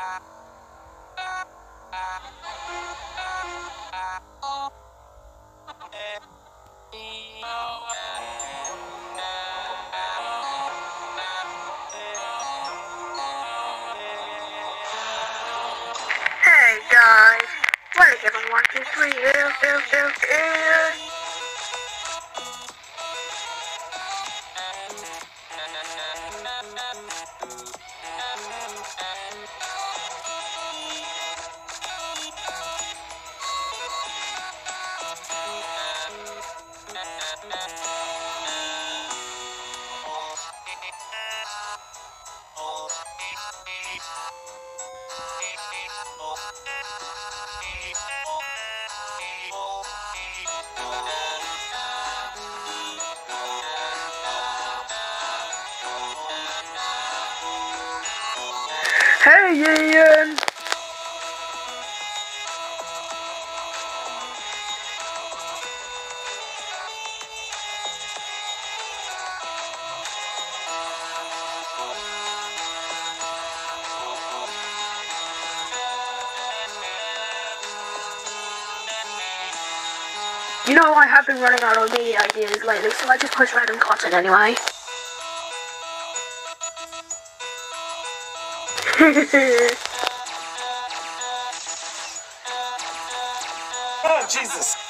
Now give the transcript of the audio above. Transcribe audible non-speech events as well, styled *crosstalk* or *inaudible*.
Hey guys, what is everyone Hey Ian! You know, I have been running out of media ideas lately, so I just post random content anyway. *laughs* Oh, Jesus.